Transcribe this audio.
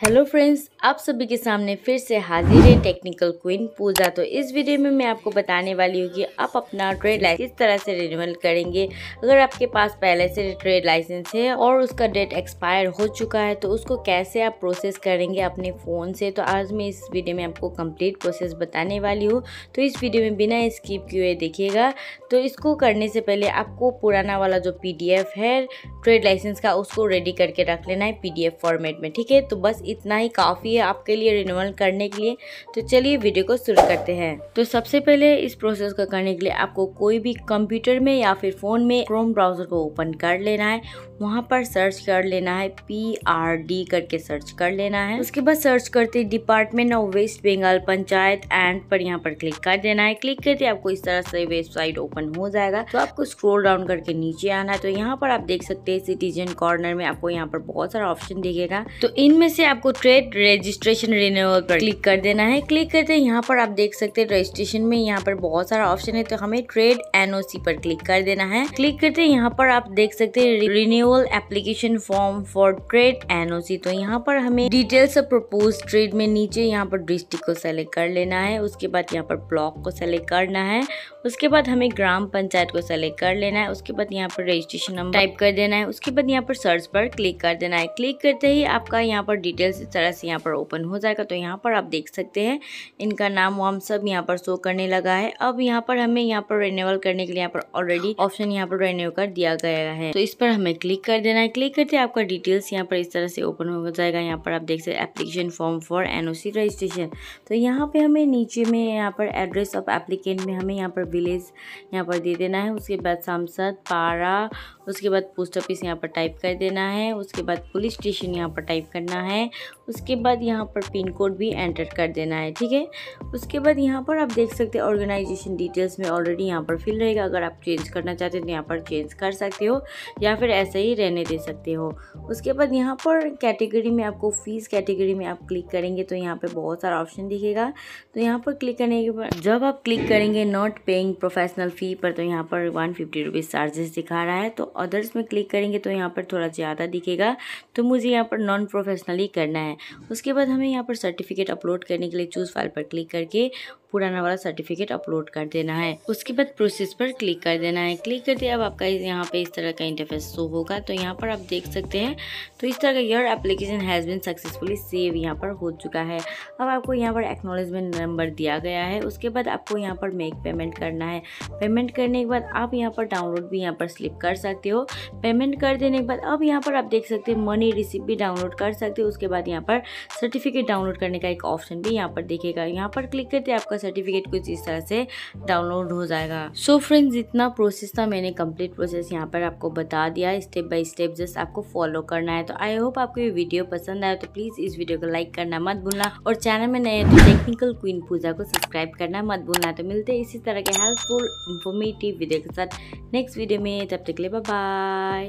Hello friends, आप सभी के सामने फिर से हाजिर है टेक्निकल क्वीन पूजा। तो इस वीडियो में मैं आपको बताने वाली हूँ कि आप अपना ट्रेड लाइसेंस किस तरह से रिन्यूअल करेंगे। अगर आपके पास पहले से ट्रेड लाइसेंस है और उसका डेट एक्सपायर हो चुका है तो उसको कैसे आप प्रोसेस करेंगे अपने फ़ोन से? तो आज मैं इस वीडियो में आपको कंप्लीट प्रोसेस बताने वाली हूँ। तो इस वीडियो में बिना स्किप किए देखिएगा। तो इसको करने से पहले आपको पुराना वाला जो पीडीएफ है ट्रेड लाइसेंस का, उसको रेडी करके रख लेना है पीडीएफ फॉर्मेट में, ठीक है? तो बस इतना ही काफ़ी है आपके लिए रिन्यूअल करने के लिए। तो चलिए वीडियो को शुरू करते हैं। तो सबसे पहले इस प्रोसेस को करने के लिए आपको कोई भी कंप्यूटर में या फिर फ़ोन में क्रोम ब्राउज़र को ओपन कर लेना है। वहाँ पर सर्च कर लेना है पी आर डी करके सर्च कर लेना है। उसके बाद सर्च करते department of West Bengal panchayat and पर यहाँ पर क्लिक कर देना है। क्लिक करते आपको इस तरह से वेबसाइट ओपन हो जाएगा। तो आपको स्क्रोल डाउन करके नीचे आना है। तो यहाँ पर आप देख सकते हैं सिटीजन कॉर्नर में आपको यहाँ पर बहुत सारा ऑप्शन दिखेगा। तो इनमें से आपको ट्रेड रजिस्ट्रेशन रिन्यूअल पर क्लिक कर देना है। क्लिक करते हैं यहाँ पर आप देख सकते हैं रजिस्ट्रेशन में यहाँ पर बहुत सारा ऑप्शन है तो हमें ट्रेड एनओसी पर क्लिक कर देना है। क्लिक करते हैं यहाँ पर आप देख सकते हैं renewal application form for trade NOC तो यहाँ पर हमें डिटेल्स ऑफ़ प्रपोज ट्रेड में नीचे यहाँ पर डिस्ट्रिक्ट को सेलेक्ट कर लेना है। उसके बाद यहाँ पर ब्लॉक को सेलेक्ट करना है। उसके बाद हमें ग्राम पंचायत को सेलेक्ट कर लेना है। उसके बाद यहाँ पर रजिस्ट्रेशन नंबर टाइप कर देना है। उसके बाद यहाँ पर सर्च पर क्लिक कर देना है। क्लिक करते ही आपका यहाँ पर डिटेल्स इस तरह से यहाँ पर ओपन हो जाएगा तो यहाँ पर आप देख सकते हैं इनका नाम वाम सब यहाँ पर शो करने लगा है अब यहाँ पर हमें यहाँ पर रिन्यूअल करने के लिए यहाँ पर ऑलरेडी ऑप्शन यहाँ पर रिन्यू कर दिया गया है तो इस पर हमें क्लिक कर देना है क्लिक करते आपका डिटेल्स यहाँ पर इस तरह से ओपन हो जाएगा यहाँ पर आप देख सकते application form for NOC registration तो यहाँ पे हमें नीचे में यहाँ पर एड्रेस ऑफ़ एप्लीकेंट में हमें यहाँ पर विलेज यहाँ पर दे देना है उसके बाद सांसद पारा उसके बाद पोस्ट ऑफ़िस यहाँ पर टाइप कर देना है उसके बाद पुलिस स्टेशन यहाँ पर टाइप करना है उसके बाद यहाँ पर पिन कोड भी एंटर कर देना है, ठीक है? उसके बाद यहाँ पर आप देख सकते हैं ऑर्गेनाइजेशन डिटेल्स में ऑलरेडी यहाँ पर फिल रहेगा। अगर आप चेंज करना चाहते हैं तो यहाँ पर चेंज कर सकते हो या फिर ऐसे ही रहने दे सकते हो। उसके बाद यहाँ पर कैटेगरी में आपको फ़ीस कैटेगरी में आप क्लिक करेंगे तो यहाँ पर बहुत सारा ऑप्शन दिखेगा। तो यहाँ पर क्लिक करने के बाद जब आप क्लिक करेंगे नॉट पेइंग प्रोफेशनल फ़ी पर तो यहाँ पर वन फिफ्टी रुपीज़ चार्जेस दिखा रहा है। तो अदर्स में क्लिक करेंगे तो यहाँ पर थोड़ा ज़्यादा दिखेगा। तो मुझे यहाँ पर नॉन प्रोफेशनली ही करना है। उसके बाद हमें यहाँ पर सर्टिफिकेट अपलोड करने के लिए चूज़ फ़ाइल पर क्लिक करके पुराना वाला सर्टिफिकेट अपलोड कर देना है उसके बाद प्रोसेस पर क्लिक कर देना है क्लिक करते अब आपका यहाँ पे इस तरह का इंटरफेस शो होगा तो यहाँ पर आप देख सकते हैं तो इस तरह का your application has been successfully save यहाँ पर हो चुका है अब आपको यहाँ पर एक्नोलेजमेंट नंबर दिया गया है उसके बाद आपको यहाँ पर मेक पेमेंट करना है पेमेंट करने के बाद आप यहाँ पर डाउनलोड भी यहाँ पर स्लिप कर सकते हो पेमेंट कर देने के बाद अब यहाँ पर आप देख सकते हैं मनी रिसिप्ट भी डाउनलोड कर सकते हो उसके बाद यहाँ पर सर्टिफिकेट डाउनलोड करने का एक ऑप्शन भी यहाँ पर देखेगा यहाँ पर क्लिक करते आपका सर्टिफिकेट कुछ इस तरह से डाउनलोड हो जाएगा। सो so फ्रेंड्स जितना प्रोसेस था, मैंने कंप्लीट प्रोसेस यहाँ पर आपको बता दिया। स्टेप बाय स्टेप जस्ट आपको फॉलो करना है। तो आई होप आपको ये वीडियो पसंद आया तो प्लीज़ इस वीडियो को लाइक करना मत भूलना। और चैनल में नए तो टेक्निकल क्वीन पूजा को सब्सक्राइब करना मत भूलना। तो मिलते हैं इसी तरह के हेल्पफुल इन्फॉर्मेटिव वीडियो के साथ नेक्स्ट वीडियो में। तब तक ले बाय